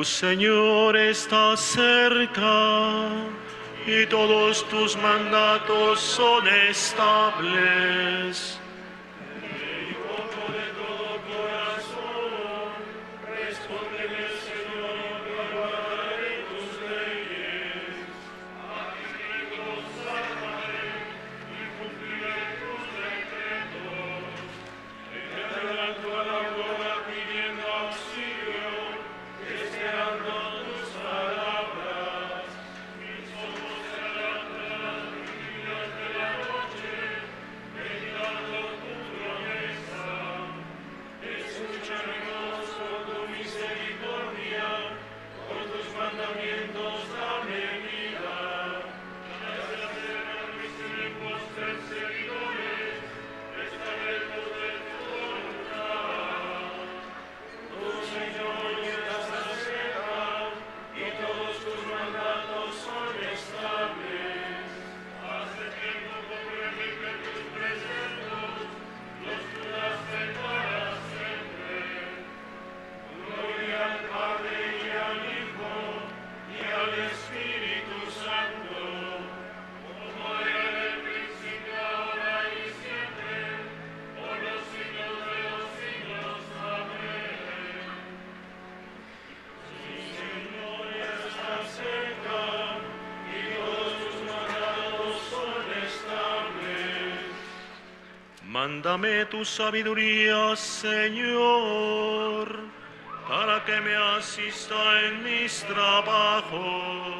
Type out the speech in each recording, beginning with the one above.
Tu Señor está cerca y todos tus mandatos son estables. Mándame tu sabiduría, Señor, para que me asista en mis trabajos.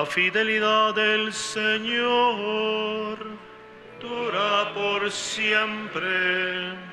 La fidelidad del Señor dura por siempre.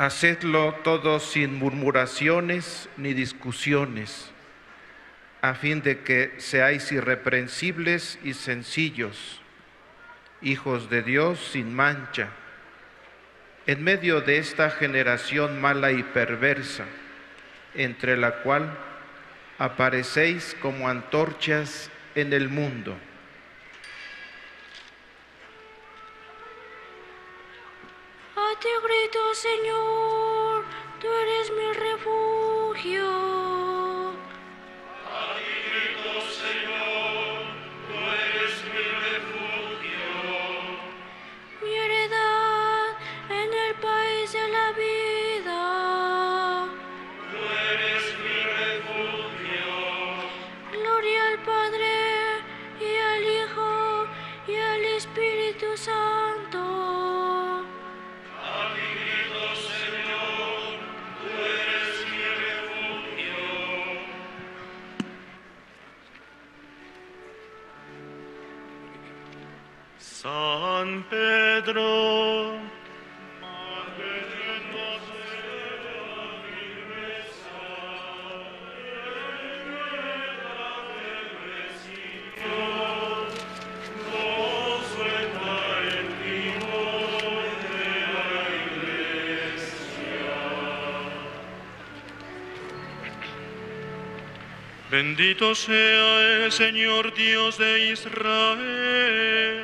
Hacedlo todo sin murmuraciones ni discusiones, a fin de que seáis irreprensibles y sencillos, hijos de Dios sin mancha, en medio de esta generación mala y perversa, entre la cual aparecéis como antorchas en el mundo. Ti grito, Señor, tú eres mi refugio. Pedro. Bendito sea el Señor Dios de Israel.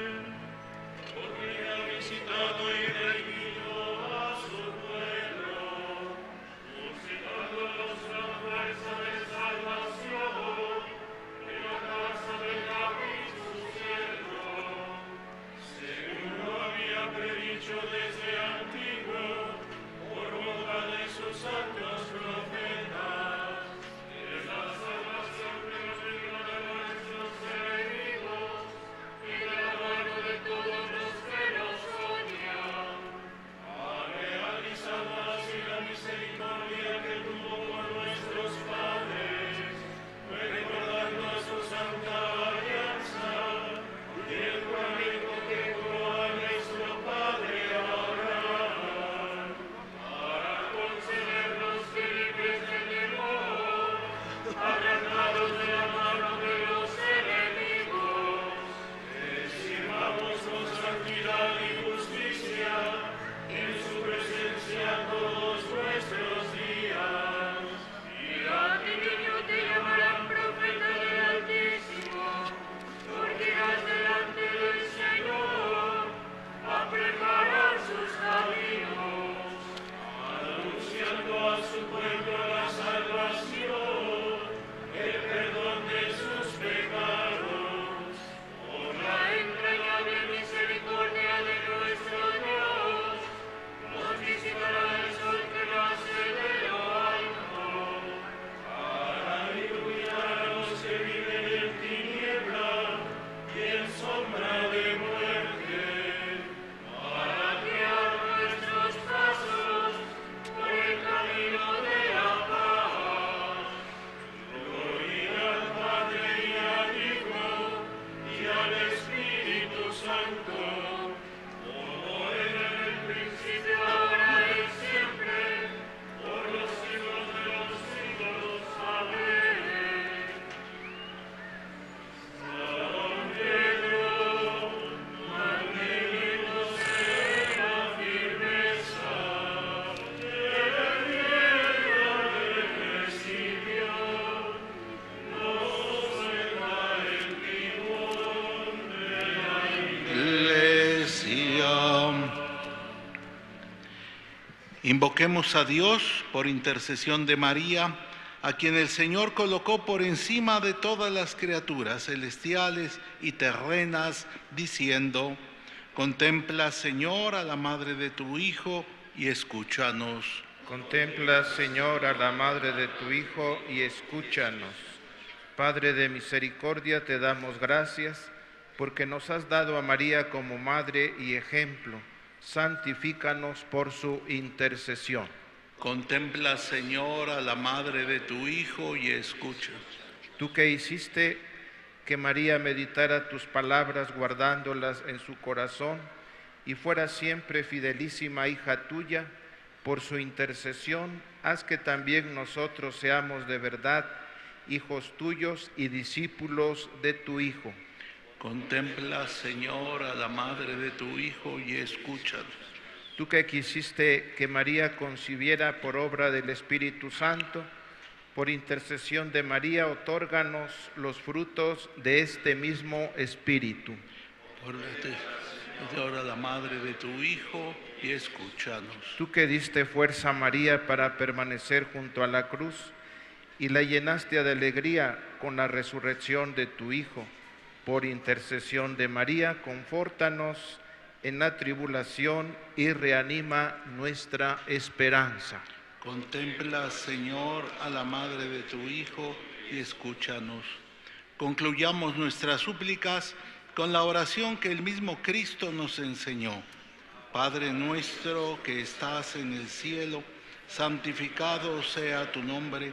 Invoquemos a Dios por intercesión de María, a quien el Señor colocó por encima de todas las criaturas celestiales y terrenas, diciendo, Contempla, Señor, a la madre de tu Hijo y escúchanos. Contempla, Señor, a la madre de tu Hijo y escúchanos. Padre de misericordia, te damos gracias porque nos has dado a María como madre y ejemplo. Santifícanos por su intercesión. Contempla, Señor, a la madre de tu Hijo y escúchanos. Tú que hiciste que María meditara tus palabras guardándolas en su corazón y fuera siempre fidelísima hija tuya, por su intercesión, haz que también nosotros seamos de verdad hijos tuyos y discípulos de tu Hijo. Contempla, Señor, a la madre de tu Hijo y escúchanos. Tú que quisiste que María concibiera por obra del Espíritu Santo, por intercesión de María, otórganos los frutos de este mismo Espíritu. Por ahora la madre de tu Hijo y escúchanos. Tú que diste fuerza a María para permanecer junto a la cruz y la llenaste de alegría con la resurrección de tu Hijo, por intercesión de María, confórtanos en la tribulación y reanima nuestra esperanza. Contempla, Señor, a la madre de tu Hijo y escúchanos. Concluyamos nuestras súplicas con la oración que el mismo Cristo nos enseñó. Padre nuestro que estás en el cielo, santificado sea tu nombre,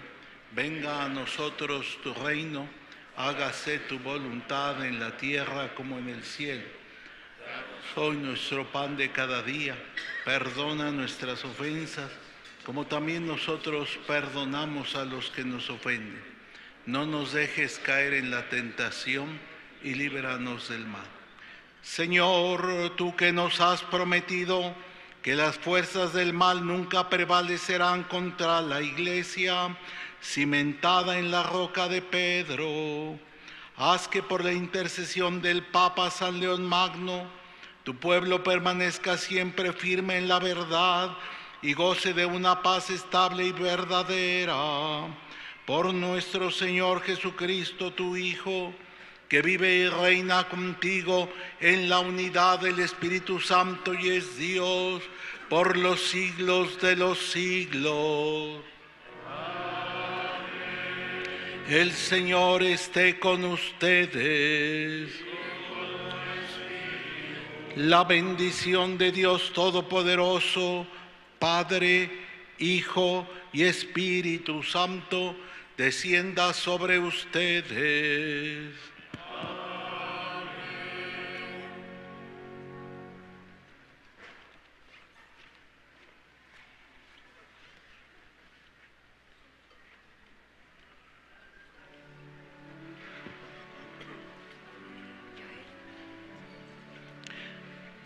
venga a nosotros tu reino, hágase tu voluntad en la tierra como en el cielo. Hoy nuestro pan de cada día, perdona nuestras ofensas, como también nosotros perdonamos a los que nos ofenden. No nos dejes caer en la tentación y líbranos del mal. Señor, tú que nos has prometido que las fuerzas del mal nunca prevalecerán contra la iglesia cimentada en la roca de Pedro, haz que por la intercesión del Papa San León Magno, tu pueblo permanezca siempre firme en la verdad y goce de una paz estable y verdadera. Por nuestro Señor Jesucristo, tu Hijo, que vive y reina contigo en la unidad del Espíritu Santo y es Dios por los siglos de los siglos. El Señor esté con ustedes. La bendición de Dios Todopoderoso, Padre, Hijo y Espíritu Santo, descienda sobre ustedes.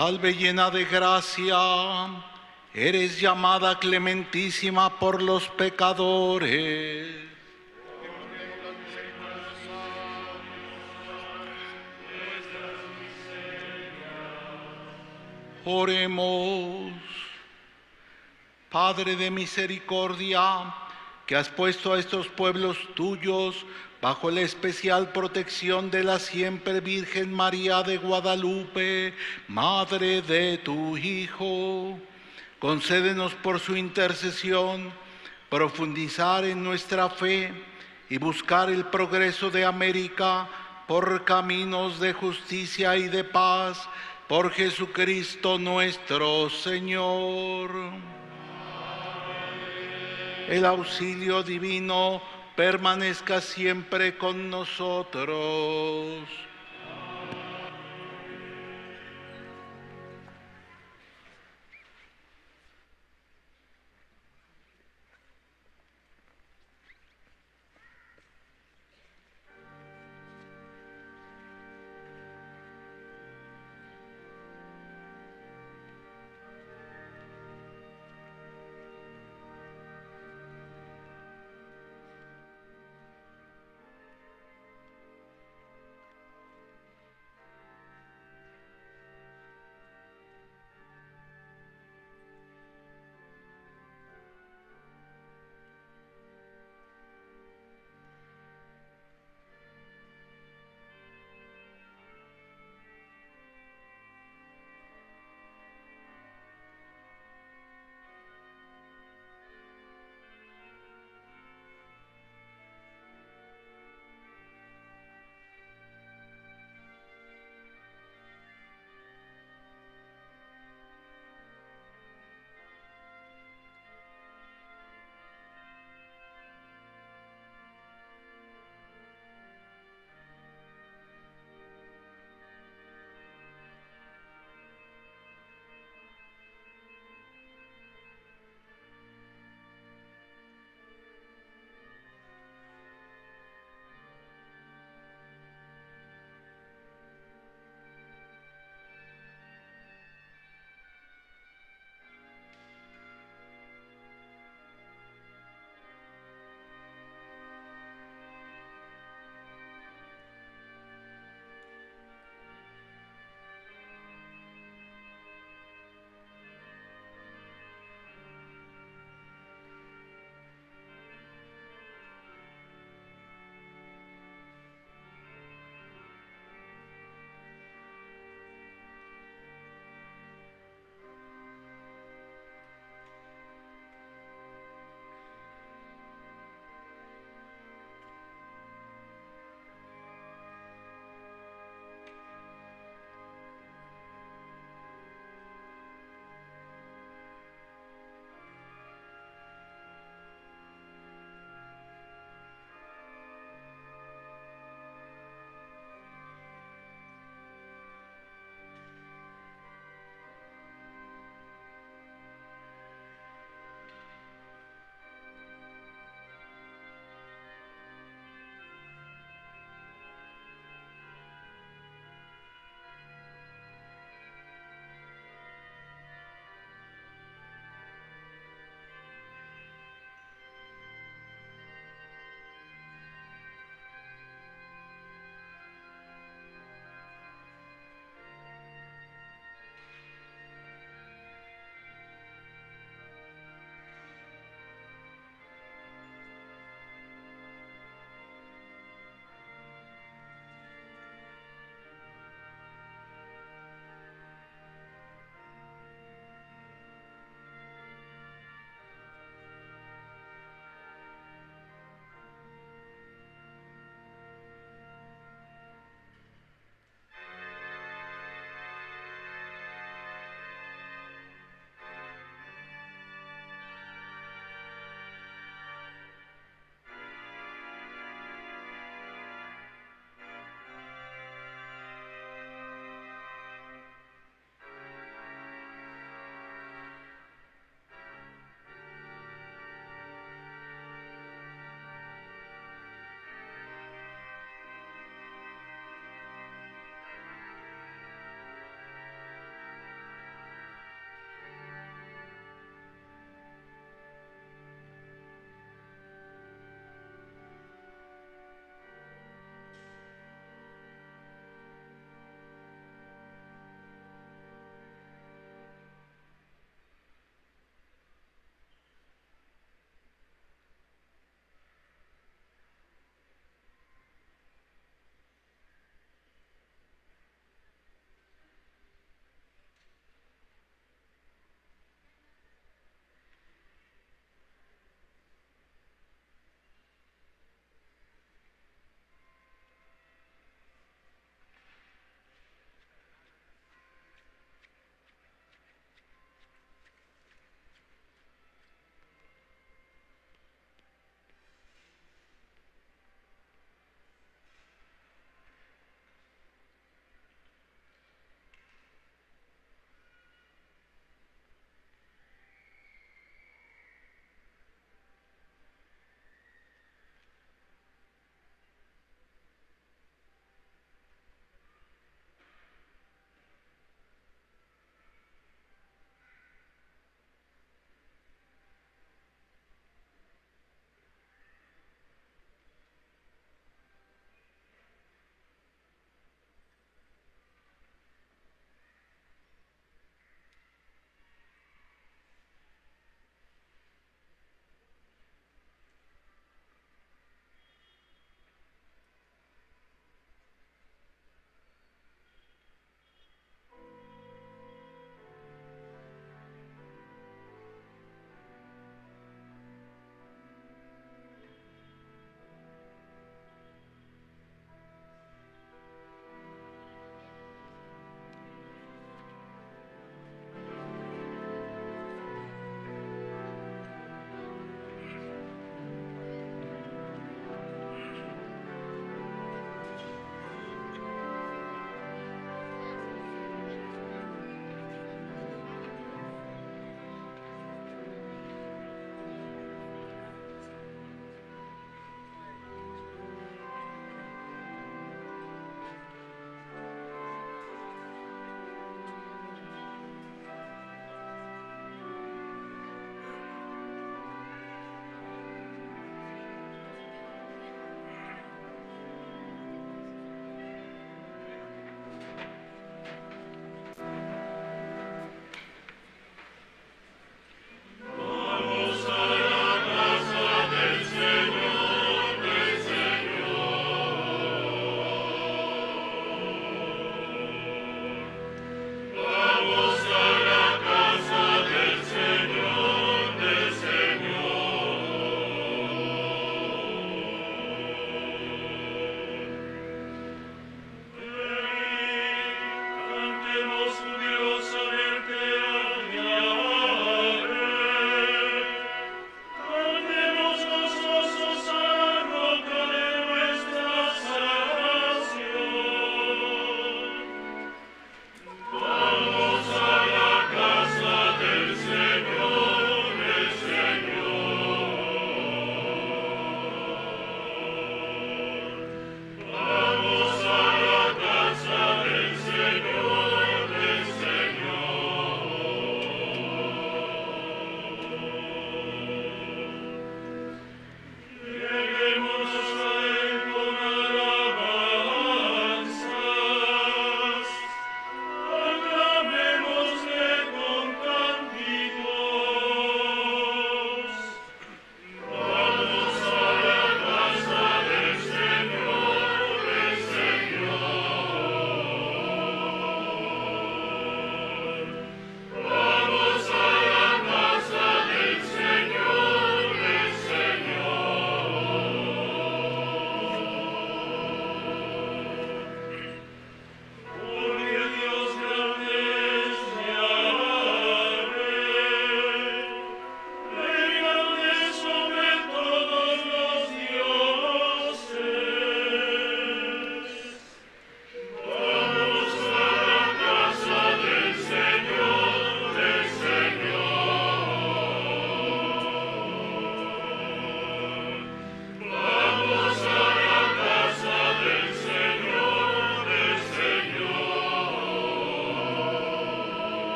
Salve llena de gracia, eres llamada clementísima por los pecadores. Oremos. Padre de misericordia, que has puesto a estos pueblos tuyos bajo la especial protección de la siempre Virgen María de Guadalupe, Madre de tu Hijo. Concédenos por su intercesión profundizar en nuestra fe y buscar el progreso de América por caminos de justicia y de paz, por Jesucristo nuestro Señor. El auxilio divino permanezca siempre con nosotros.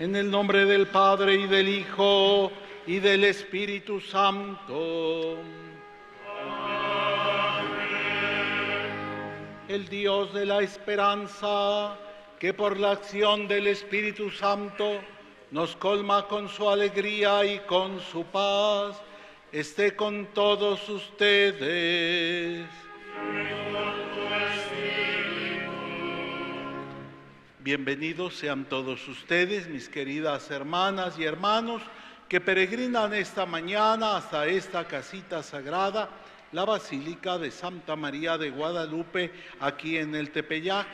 En el nombre del Padre y del Hijo y del Espíritu Santo. El Dios de la esperanza, que por la acción del Espíritu Santo nos colma con su alegría y con su paz, esté con todos ustedes. Bienvenidos sean todos ustedes, mis queridas hermanas y hermanos, que peregrinan esta mañana hasta esta casita sagrada, la Basílica de Santa María de Guadalupe, aquí en el Tepeyac.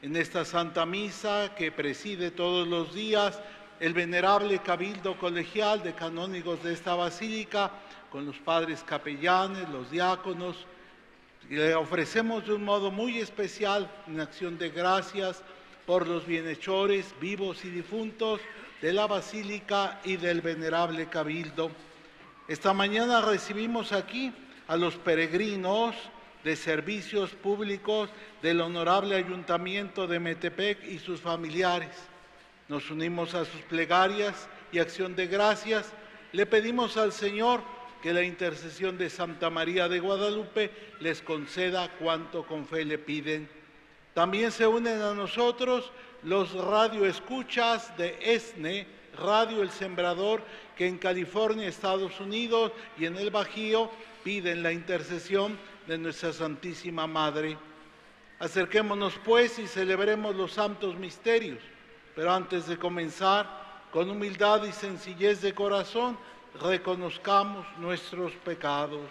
En esta Santa Misa que preside todos los días el venerable Cabildo Colegial de Canónigos de esta Basílica, con los padres capellanes, los diáconos, le ofrecemos de un modo muy especial, en acción de gracias, por los bienhechores vivos y difuntos de la Basílica y del Venerable Cabildo. Esta mañana recibimos aquí a los peregrinos de servicios públicos del Honorable Ayuntamiento de Metepec y sus familiares. Nos unimos a sus plegarias y acción de gracias. Le pedimos al Señor que la intercesión de Santa María de Guadalupe les conceda cuanto con fe le piden. También se unen a nosotros los radioescuchas de ESNE, Radio El Sembrador, que en California, Estados Unidos y en el Bajío piden la intercesión de nuestra Santísima Madre. Acerquémonos pues y celebremos los santos misterios, pero antes de comenzar, con humildad y sencillez de corazón, reconozcamos nuestros pecados.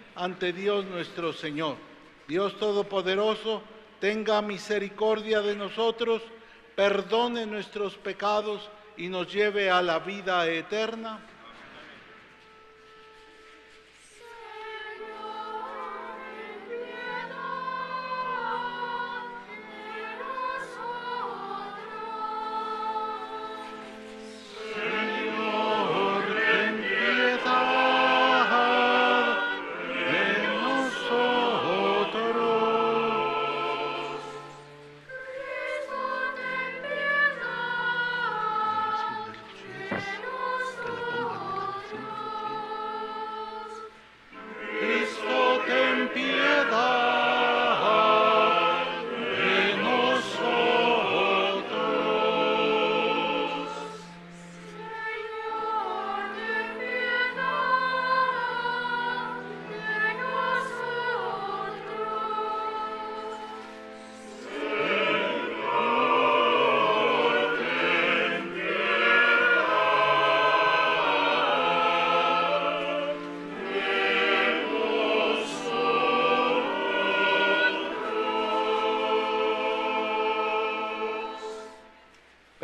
ante Dios nuestro Señor. Dios Todopoderoso, tenga misericordia de nosotros, perdone nuestros pecados y nos lleve a la vida eterna.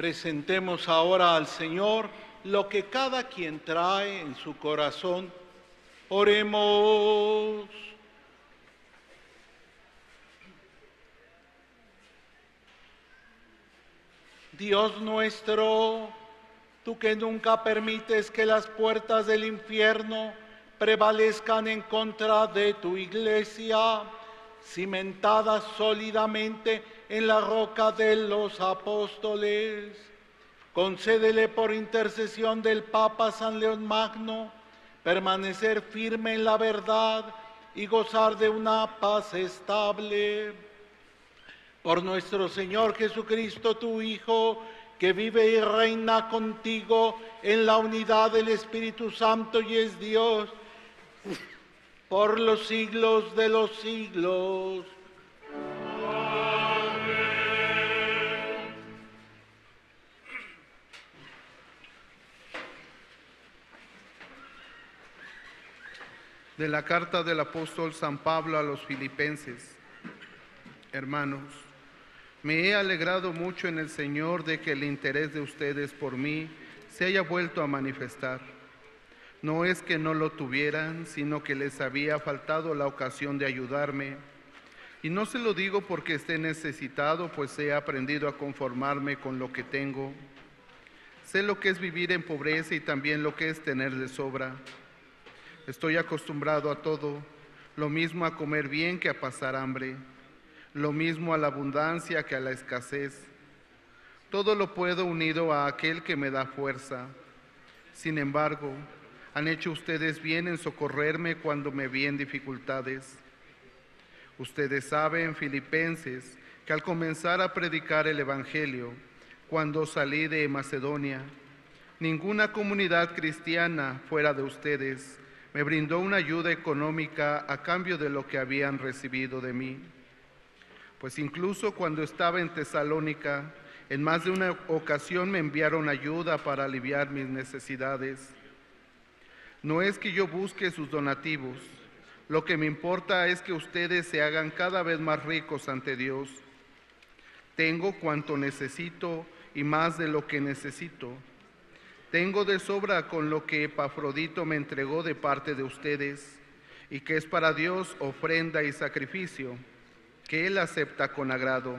Presentemos ahora al Señor lo que cada quien trae en su corazón. Oremos. Dios nuestro, tú que nunca permites que las puertas del infierno prevalezcan en contra de tu iglesia, cimentada sólidamente en la roca de los apóstoles. Concédele por intercesión del Papa San León Magno permanecer firme en la verdad y gozar de una paz estable. Por nuestro Señor Jesucristo, tu Hijo, que vive y reina contigo en la unidad del Espíritu Santo y es Dios por los siglos de los siglos. De la carta del apóstol San Pablo a los filipenses. Hermanos, me he alegrado mucho en el Señor de que el interés de ustedes por mí se haya vuelto a manifestar. No es que no lo tuvieran, sino que les había faltado la ocasión de ayudarme. Y no se lo digo porque esté necesitado, pues he aprendido a conformarme con lo que tengo. Sé lo que es vivir en pobreza y también lo que es tener de sobra. Estoy acostumbrado a todo, lo mismo a comer bien que a pasar hambre, lo mismo a la abundancia que a la escasez. Todo lo puedo unido a aquel que me da fuerza. Sin embargo, han hecho ustedes bien en socorrerme cuando me vi en dificultades. Ustedes saben, filipenses, que al comenzar a predicar el Evangelio, cuando salí de Macedonia, ninguna comunidad cristiana fuera de ustedes me brindó una ayuda económica a cambio de lo que habían recibido de mí. Pues incluso cuando estaba en Tesalónica, en más de una ocasión me enviaron ayuda para aliviar mis necesidades. No es que yo busque sus donativos, lo que me importa es que ustedes se hagan cada vez más ricos ante Dios. Tengo cuanto necesito y más de lo que necesito. Tengo de sobra con lo que Epafrodito me entregó de parte de ustedes y que es para Dios ofrenda y sacrificio, que Él acepta con agrado.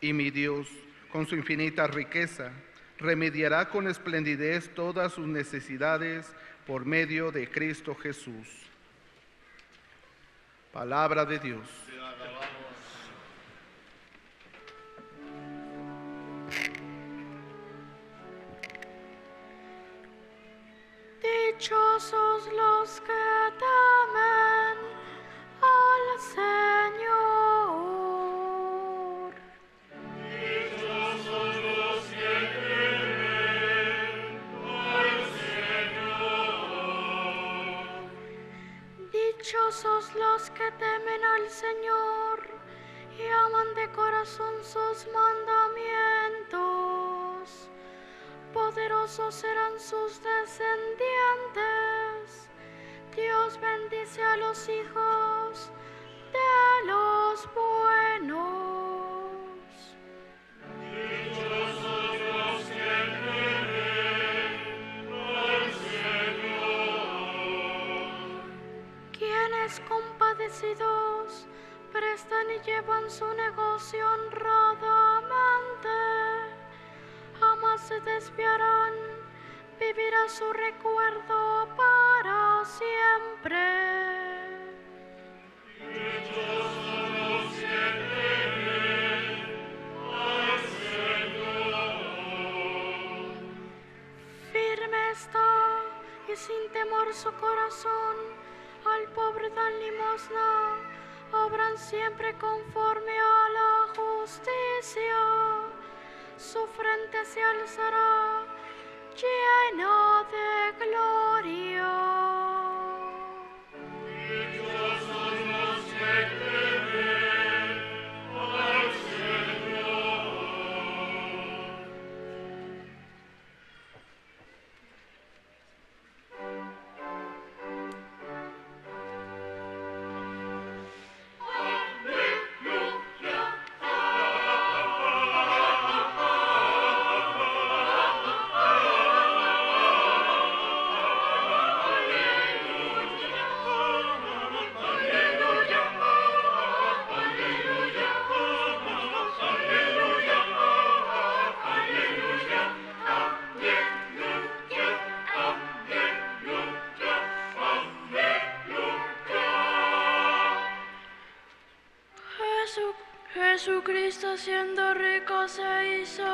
Y mi Dios, con su infinita riqueza, remediará con esplendidez todas sus necesidades por medio de Cristo Jesús. Palabra de Dios. Dichosos los que temen al Señor. Los que temen al Señor y aman de corazón sus mandamientos. Poderosos serán sus descendientes. Dios bendice a los hijos de los buenos. Compadecidos prestan y llevan su negocio honradamente, jamás se desviarán, vivirá su recuerdo para siempre. Firme está y sin temor su corazón, al pobre dan limosna, obran siempre conforme a la justicia. Su frente se alzará llena de gloria. Se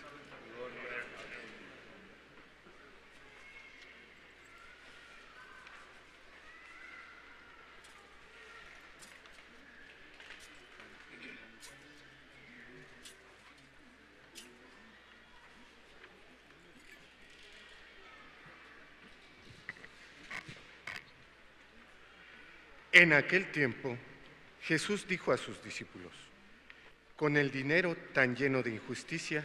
En aquel tiempo, Jesús dijo a sus discípulos, con el dinero tan lleno de injusticia,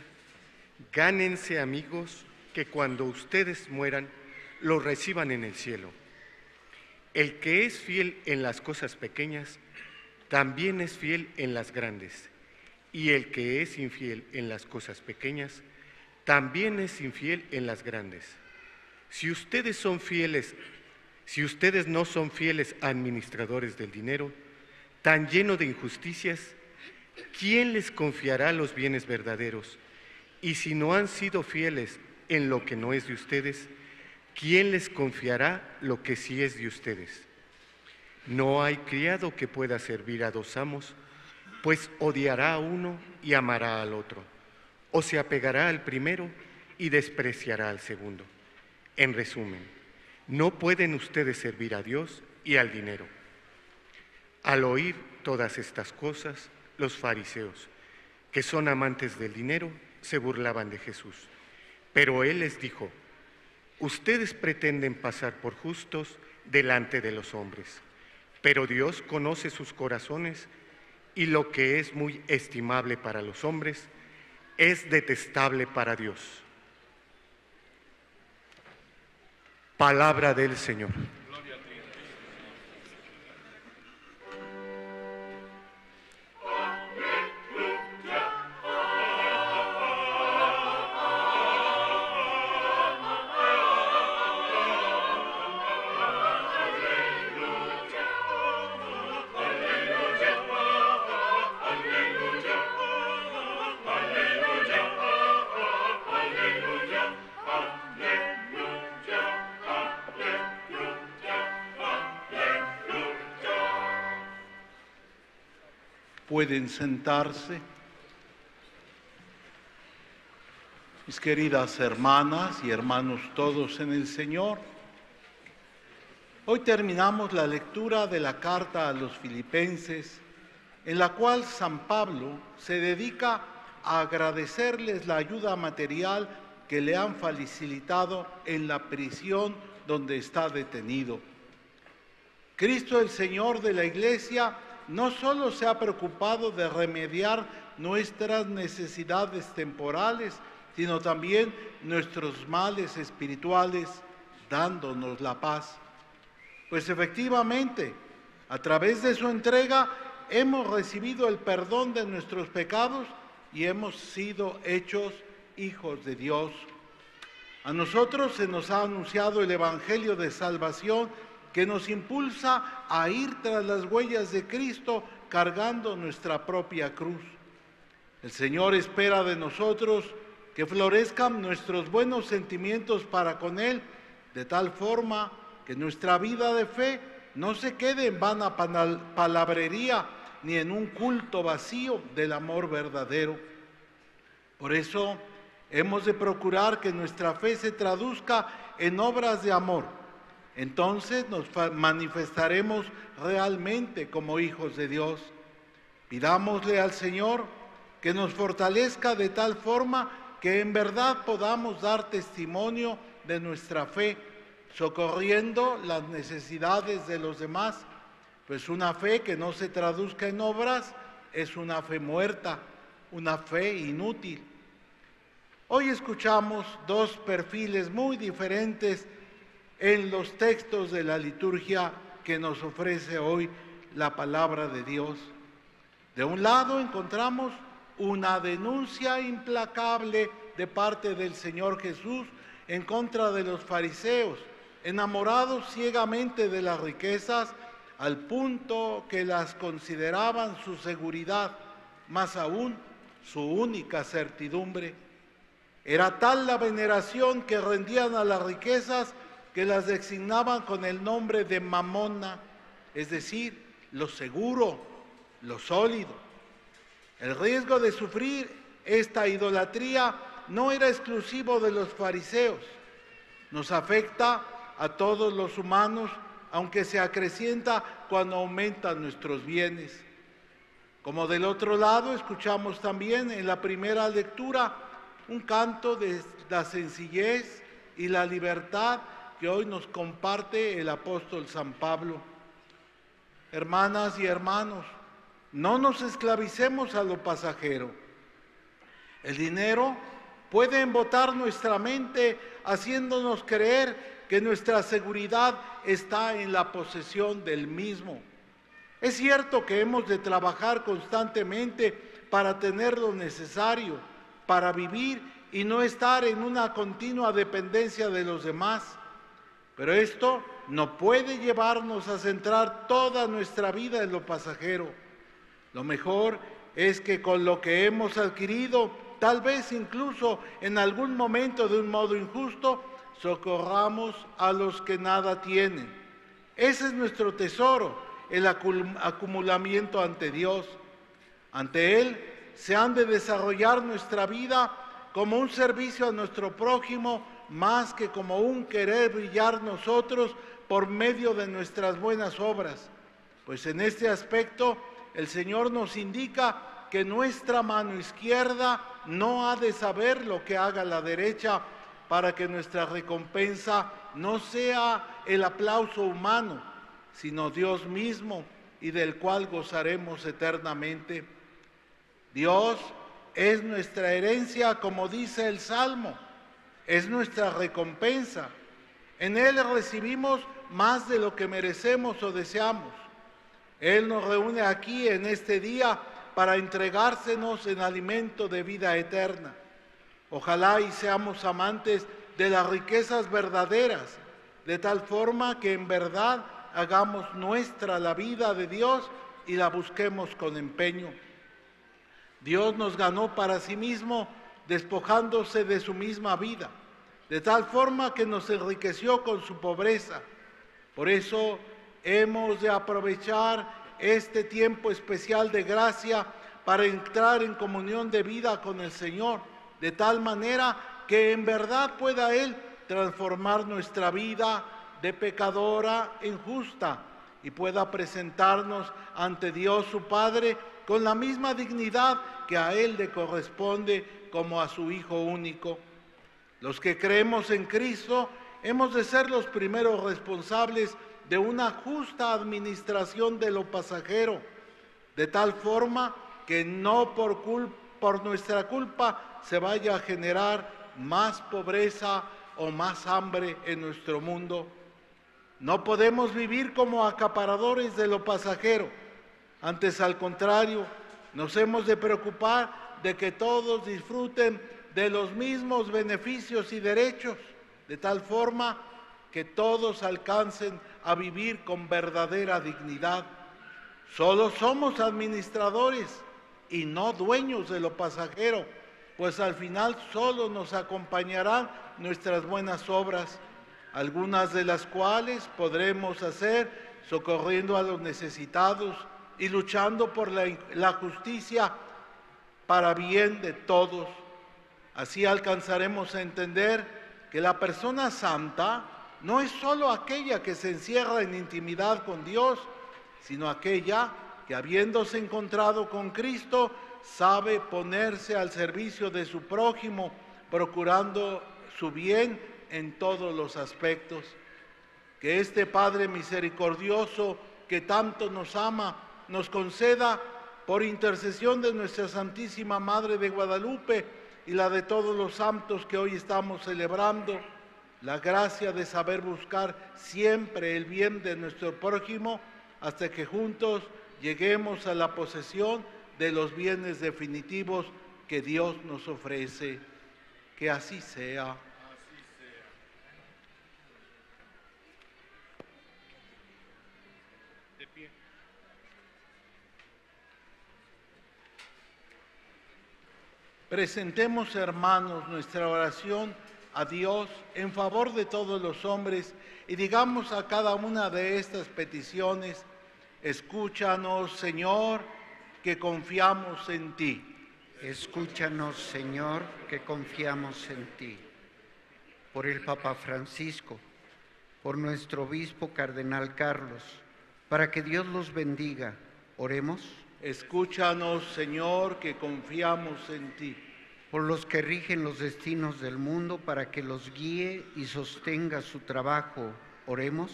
gánense amigos que cuando ustedes mueran, lo reciban en el cielo. El que es fiel en las cosas pequeñas, también es fiel en las grandes. Y el que es infiel en las cosas pequeñas, también es infiel en las grandes. Si ustedes son fieles si ustedes no son fieles administradores del dinero, tan lleno de injusticias, ¿quién les confiará los bienes verdaderos? Y si no han sido fieles en lo que no es de ustedes, ¿quién les confiará lo que sí es de ustedes? No hay criado que pueda servir a dos amos, pues odiará a uno y amará al otro, o se apegará al primero y despreciará al segundo. En resumen, no pueden ustedes servir a Dios y al dinero. Al oír todas estas cosas, los fariseos, que son amantes del dinero, se burlaban de Jesús. Pero él les dijo, ustedes pretenden pasar por justos delante de los hombres, pero Dios conoce sus corazones y lo que es muy estimable para los hombres es detestable para Dios. Palabra del Señor. Pueden sentarse. Mis queridas hermanas y hermanos todos en el Señor, hoy terminamos la lectura de la carta a los filipenses, en la cual San Pablo se dedica a agradecerles la ayuda material que le han facilitado en la prisión donde está detenido. Cristo el Señor de la Iglesia no solo se ha preocupado de remediar nuestras necesidades temporales, sino también nuestros males espirituales, dándonos la paz. Pues efectivamente, a través de su entrega hemos recibido el perdón de nuestros pecados y hemos sido hechos hijos de Dios. A nosotros se nos ha anunciado el Evangelio de Salvación que nos impulsa a ir tras las huellas de Cristo cargando nuestra propia cruz. El Señor espera de nosotros que florezcan nuestros buenos sentimientos para con Él, de tal forma que nuestra vida de fe no se quede en vana palabrería ni en un culto vacío del amor verdadero. Por eso hemos de procurar que nuestra fe se traduzca en obras de amor entonces nos manifestaremos realmente como hijos de Dios. Pidámosle al Señor que nos fortalezca de tal forma que en verdad podamos dar testimonio de nuestra fe, socorriendo las necesidades de los demás, pues una fe que no se traduzca en obras es una fe muerta, una fe inútil. Hoy escuchamos dos perfiles muy diferentes en los textos de la liturgia que nos ofrece hoy la palabra de Dios. De un lado encontramos una denuncia implacable de parte del Señor Jesús en contra de los fariseos, enamorados ciegamente de las riquezas al punto que las consideraban su seguridad, más aún su única certidumbre. Era tal la veneración que rendían a las riquezas que las designaban con el nombre de mamona, es decir, lo seguro, lo sólido. El riesgo de sufrir esta idolatría no era exclusivo de los fariseos, nos afecta a todos los humanos, aunque se acrecienta cuando aumentan nuestros bienes. Como del otro lado, escuchamos también en la primera lectura un canto de la sencillez y la libertad que hoy nos comparte el apóstol San Pablo. Hermanas y hermanos, no nos esclavicemos a lo pasajero. El dinero puede embotar nuestra mente haciéndonos creer que nuestra seguridad está en la posesión del mismo. Es cierto que hemos de trabajar constantemente para tener lo necesario, para vivir y no estar en una continua dependencia de los demás. Pero esto no puede llevarnos a centrar toda nuestra vida en lo pasajero. Lo mejor es que con lo que hemos adquirido, tal vez incluso en algún momento de un modo injusto, socorramos a los que nada tienen. Ese es nuestro tesoro, el acumulamiento ante Dios. Ante Él se han de desarrollar nuestra vida como un servicio a nuestro prójimo más que como un querer brillar nosotros por medio de nuestras buenas obras. Pues en este aspecto el Señor nos indica que nuestra mano izquierda no ha de saber lo que haga la derecha para que nuestra recompensa no sea el aplauso humano, sino Dios mismo y del cual gozaremos eternamente. Dios es nuestra herencia, como dice el Salmo es nuestra recompensa. En Él recibimos más de lo que merecemos o deseamos. Él nos reúne aquí en este día para entregársenos en alimento de vida eterna. Ojalá y seamos amantes de las riquezas verdaderas, de tal forma que en verdad hagamos nuestra la vida de Dios y la busquemos con empeño. Dios nos ganó para sí mismo despojándose de su misma vida, de tal forma que nos enriqueció con su pobreza. Por eso hemos de aprovechar este tiempo especial de gracia para entrar en comunión de vida con el Señor, de tal manera que en verdad pueda Él transformar nuestra vida de pecadora en justa y pueda presentarnos ante Dios su Padre con la misma dignidad que a Él le corresponde como a su Hijo único. Los que creemos en Cristo hemos de ser los primeros responsables de una justa administración de lo pasajero, de tal forma que no por, por nuestra culpa se vaya a generar más pobreza o más hambre en nuestro mundo. No podemos vivir como acaparadores de lo pasajero. Antes, al contrario, nos hemos de preocupar de que todos disfruten de los mismos beneficios y derechos, de tal forma que todos alcancen a vivir con verdadera dignidad. Solo somos administradores y no dueños de lo pasajero, pues al final solo nos acompañarán nuestras buenas obras algunas de las cuales podremos hacer socorriendo a los necesitados y luchando por la, justicia para bien de todos. Así alcanzaremos a entender que la persona santa no es sólo aquella que se encierra en intimidad con Dios, sino aquella que habiéndose encontrado con Cristo sabe ponerse al servicio de su prójimo, procurando su bien en todos los aspectos. Que este Padre misericordioso que tanto nos ama, nos conceda por intercesión de nuestra Santísima Madre de Guadalupe y la de todos los santos que hoy estamos celebrando, la gracia de saber buscar siempre el bien de nuestro prójimo hasta que juntos lleguemos a la posesión de los bienes definitivos que Dios nos ofrece. Que así sea. Presentemos, hermanos, nuestra oración a Dios en favor de todos los hombres y digamos a cada una de estas peticiones, Escúchanos, Señor, que confiamos en ti. Escúchanos, Señor, que confiamos en ti. Por el Papa Francisco, por nuestro obispo cardenal Carlos, para que Dios los bendiga. Oremos. Escúchanos, Señor, que confiamos en ti. Por los que rigen los destinos del mundo, para que los guíe y sostenga su trabajo. Oremos.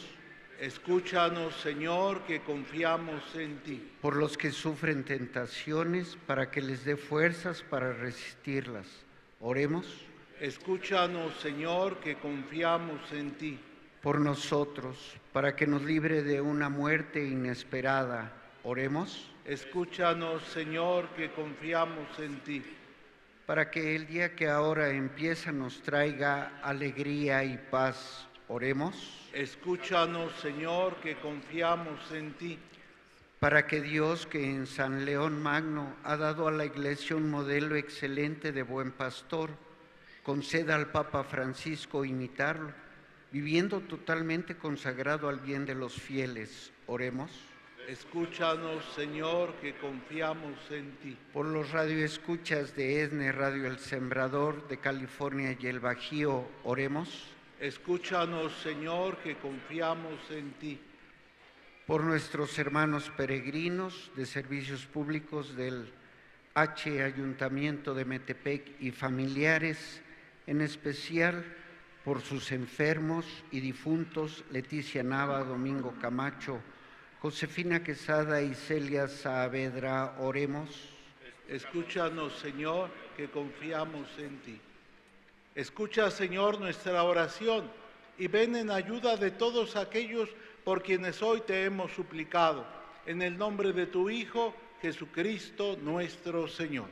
Escúchanos, Señor, que confiamos en ti. Por los que sufren tentaciones, para que les dé fuerzas para resistirlas. Oremos. Escúchanos, Señor, que confiamos en ti. Por nosotros, para que nos libre de una muerte inesperada. Oremos. Escúchanos, Señor, que confiamos en ti. Para que el día que ahora empieza nos traiga alegría y paz. Oremos. Escúchanos, Señor, que confiamos en ti. Para que Dios, que en San León Magno ha dado a la Iglesia un modelo excelente de buen pastor, conceda al Papa Francisco imitarlo, viviendo totalmente consagrado al bien de los fieles. Oremos. Escúchanos, Señor, que confiamos en ti. Por los radioescuchas de ESNE Radio El Sembrador de California y el Bajío, oremos. Escúchanos, Señor, que confiamos en ti. Por nuestros hermanos peregrinos de servicios públicos del H Ayuntamiento de Metepec y familiares, en especial por sus enfermos y difuntos Leticia Nava, Domingo Camacho, Josefina Quesada y Celia Saavedra, oremos. Escúchanos, Señor, que confiamos en ti. Escucha, Señor, nuestra oración y ven en ayuda de todos aquellos por quienes hoy te hemos suplicado. En el nombre de tu Hijo, Jesucristo nuestro Señor.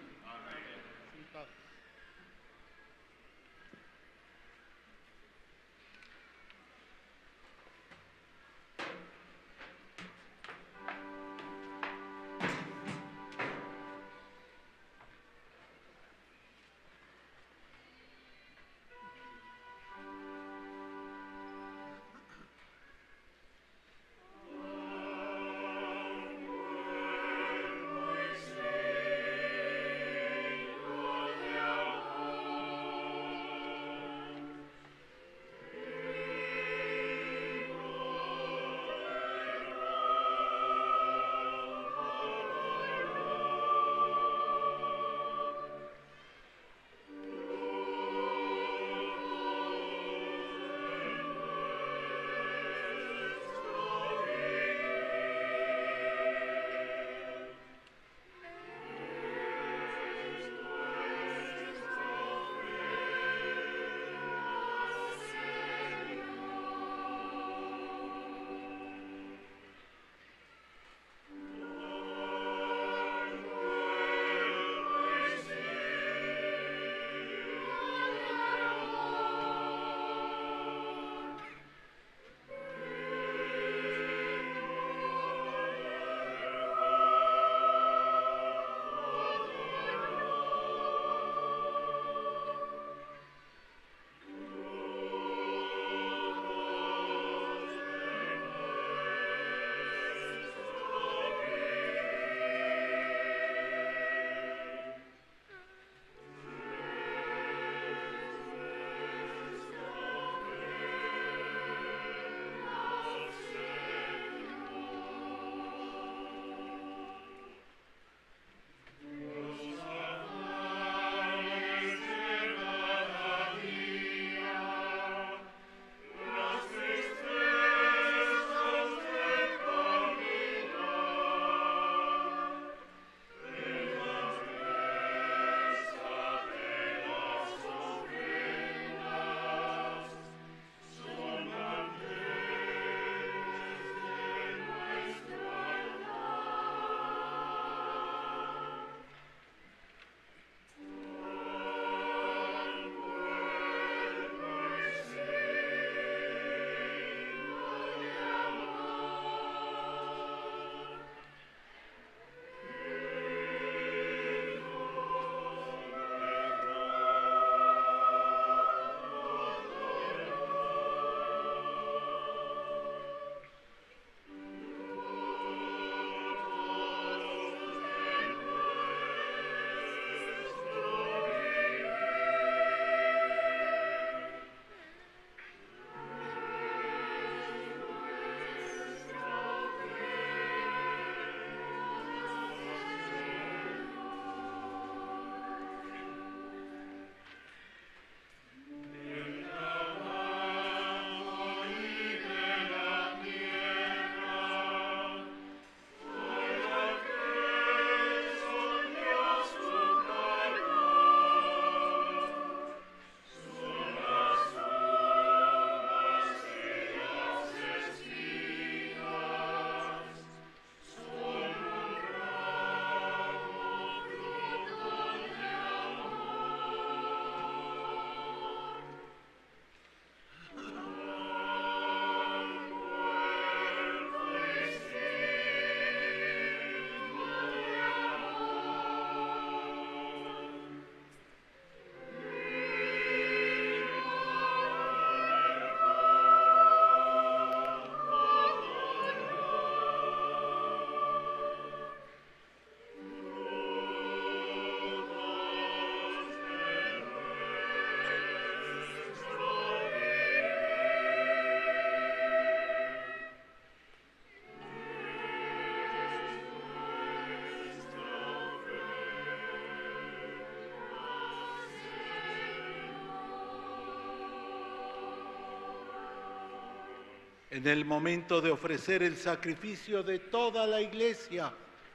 En el momento de ofrecer el sacrificio de toda la iglesia,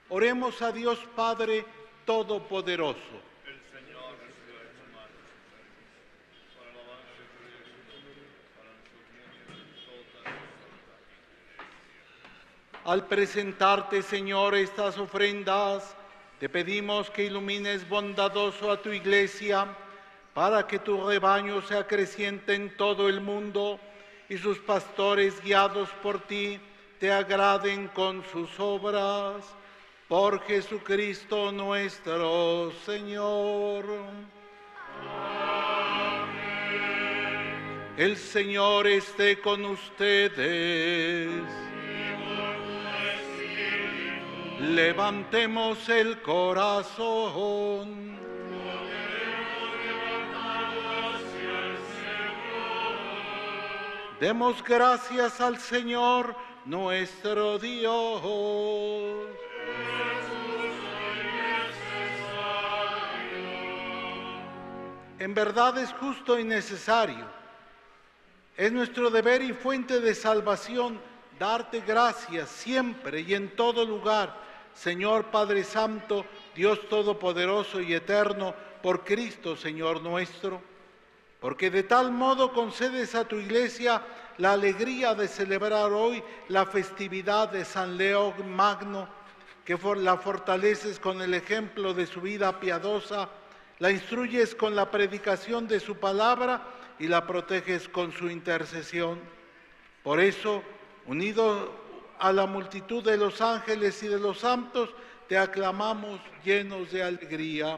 oremos a Dios Padre Todopoderoso. Al presentarte, Señor, estas ofrendas, te pedimos que ilumines bondadoso a tu iglesia para que tu rebaño se acreciente en todo el mundo y sus pastores guiados por ti te agraden con sus obras. Por Jesucristo nuestro Señor. El Señor esté con ustedes. Levantemos el corazón. Demos gracias al Señor nuestro Dios. En verdad es justo y necesario. Es nuestro deber y fuente de salvación darte gracias siempre y en todo lugar, Señor Padre Santo, Dios Todopoderoso y Eterno, por Cristo, Señor nuestro, porque de tal modo concedes a tu iglesia la alegría de celebrar hoy la festividad de San León Magno, que la fortaleces con el ejemplo de su vida piadosa, la instruyes con la predicación de su palabra y la proteges con su intercesión. Por eso, unido a la multitud de los ángeles y de los santos, te aclamamos llenos de alegría.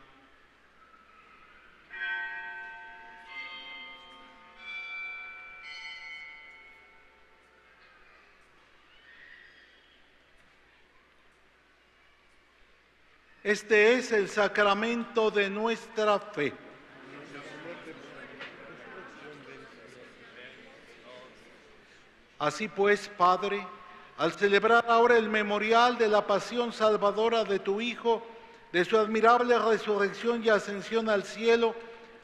Este es el sacramento de nuestra fe. Así pues, Padre, al celebrar ahora el memorial de la pasión salvadora de tu Hijo, de su admirable resurrección y ascensión al cielo,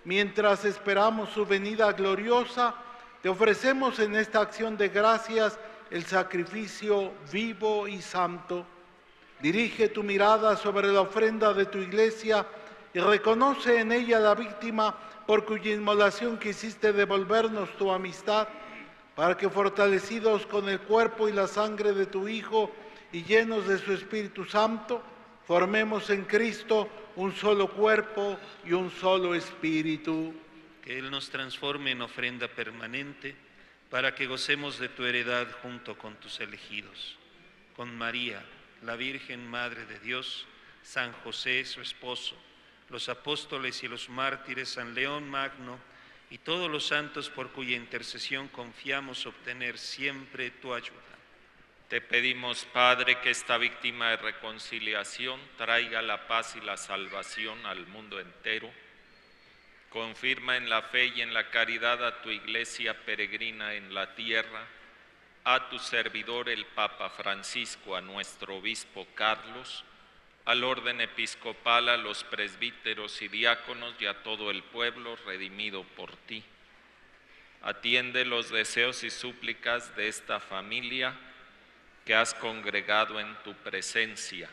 mientras esperamos su venida gloriosa, te ofrecemos en esta acción de gracias el sacrificio vivo y santo. Dirige tu mirada sobre la ofrenda de tu iglesia y reconoce en ella la víctima por cuya inmolación quisiste devolvernos tu amistad, para que fortalecidos con el cuerpo y la sangre de tu Hijo y llenos de su Espíritu Santo, formemos en Cristo un solo cuerpo y un solo espíritu. Que Él nos transforme en ofrenda permanente para que gocemos de tu heredad junto con tus elegidos. Con María, la Virgen Madre de Dios, San José, su esposo, los apóstoles y los mártires, San León Magno y todos los santos por cuya intercesión confiamos obtener siempre tu ayuda. Te pedimos, Padre, que esta víctima de reconciliación traiga la paz y la salvación al mundo entero. Confirma en la fe y en la caridad a tu iglesia peregrina en la tierra, a tu servidor el Papa Francisco, a nuestro obispo Carlos, al orden episcopal, a los presbíteros y diáconos y a todo el pueblo redimido por ti. Atiende los deseos y súplicas de esta familia que has congregado en tu presencia.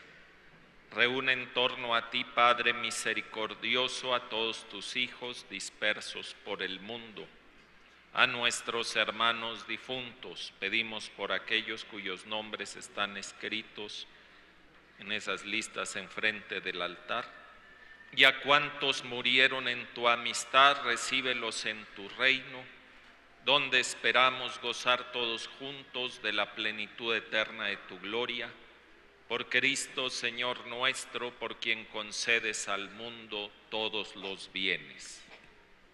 Reúne en torno a ti, Padre misericordioso, a todos tus hijos dispersos por el mundo. A nuestros hermanos difuntos pedimos por aquellos cuyos nombres están escritos en esas listas enfrente del altar. Y a cuantos murieron en tu amistad, recíbelos en tu reino, donde esperamos gozar todos juntos de la plenitud eterna de tu gloria. Por Cristo, Señor nuestro, por quien concedes al mundo todos los bienes.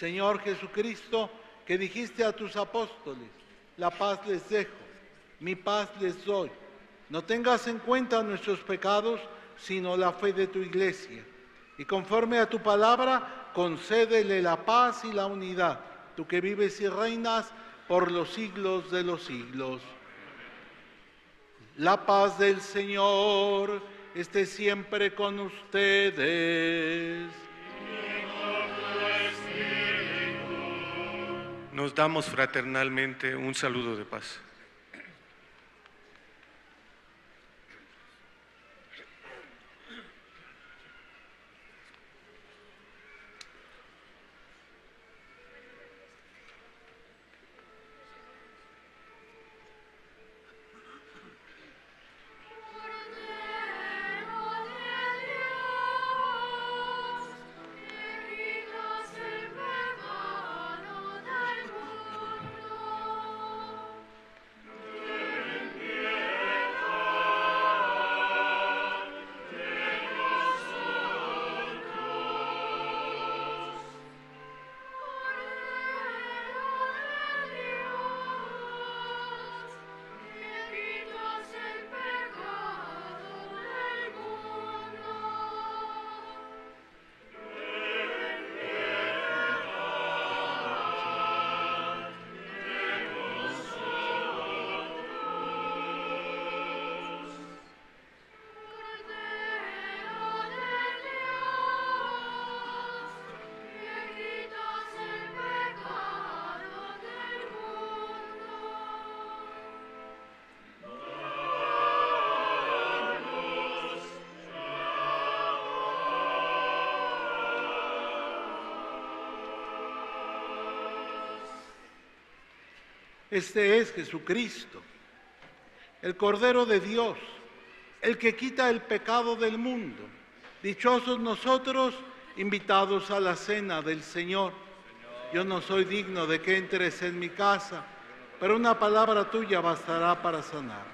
Señor Jesucristo, que dijiste a tus apóstoles, la paz les dejo, mi paz les doy. No tengas en cuenta nuestros pecados, sino la fe de tu iglesia. Y conforme a tu palabra, concédele la paz y la unidad, tú que vives y reinas por los siglos de los siglos. La paz del Señor esté siempre con ustedes. Nos damos fraternalmente un saludo de paz. Este es Jesucristo, el Cordero de Dios, el que quita el pecado del mundo. Dichosos nosotros invitados a la cena del Señor. Yo no soy digno de que entres en mi casa, pero una palabra tuya bastará para sanar.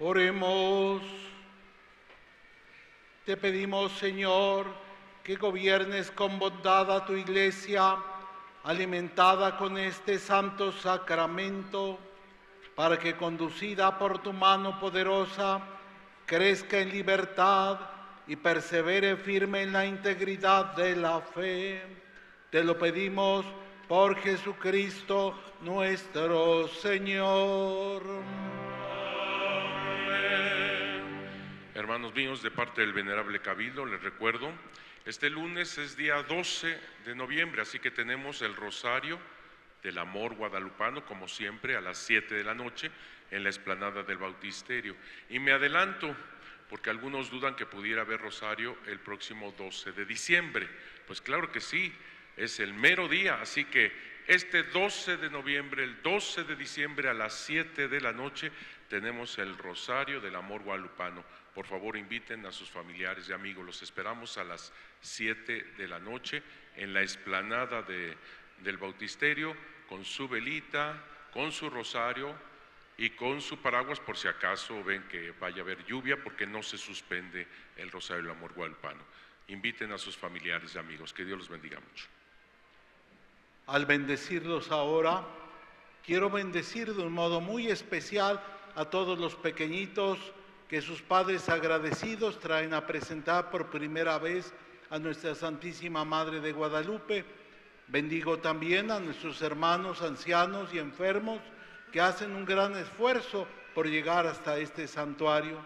Oremos. Te pedimos, Señor, que gobiernes con bondad a tu iglesia, alimentada con este santo sacramento, para que conducida por tu mano poderosa, crezca en libertad y persevere firme en la integridad de la fe. Te lo pedimos por Jesucristo nuestro Señor. Hermanos míos, de parte del Venerable Cabildo, les recuerdo, este lunes es día 12 de noviembre, así que tenemos el Rosario del Amor Guadalupano, como siempre, a las 7 de la noche en la explanada del Bautisterio. Y me adelanto, porque algunos dudan que pudiera haber Rosario el próximo 12 de diciembre. Pues claro que sí, es el mero día, así que este 12 de noviembre, el 12 de diciembre a las 7 de la noche, tenemos el Rosario del Amor Guadalupano. Por favor, inviten a sus familiares y amigos. Los esperamos a las 7 de la noche en la explanada de- del Bautisterio con su velita, con su rosario y con su paraguas por si acaso ven que vaya a haber lluvia porque no se suspende el Rosario del Amor Guadalupano. Inviten a sus familiares y amigos. Que Dios los bendiga mucho. Al bendecirlos ahora, quiero bendecir de un modo muy especial a todos los pequeñitos que sus padres agradecidos traen a presentar por primera vez a nuestra Santísima Madre de Guadalupe. Bendigo también a nuestros hermanos ancianos y enfermos que hacen un gran esfuerzo por llegar hasta este santuario.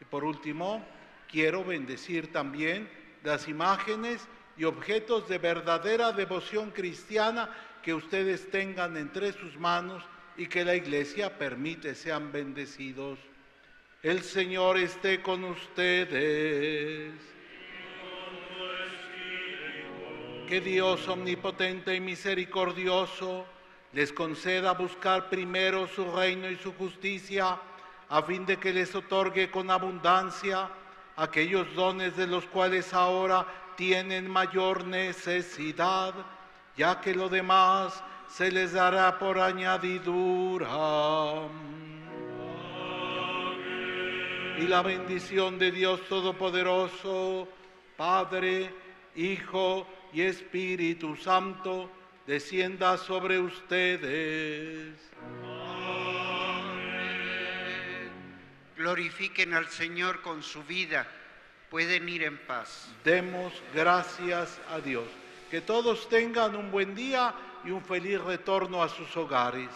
Y por último, quiero bendecir también las imágenes y objetos de verdadera devoción cristiana que ustedes tengan entre sus manos y que la iglesia permite sean bendecidos. El Señor esté con ustedes. Que Dios omnipotente y misericordioso les conceda buscar primero su reino y su justicia, a fin de que les otorgue con abundancia aquellos dones de los cuales ahora tienen mayor necesidad, ya que lo demás se les dará por añadidura. Y la bendición de Dios Todopoderoso, Padre, Hijo y Espíritu Santo, descienda sobre ustedes. Glorifiquen al Señor con su vida. Pueden ir en paz. Demos gracias a Dios. Que todos tengan un buen día y un feliz retorno a sus hogares.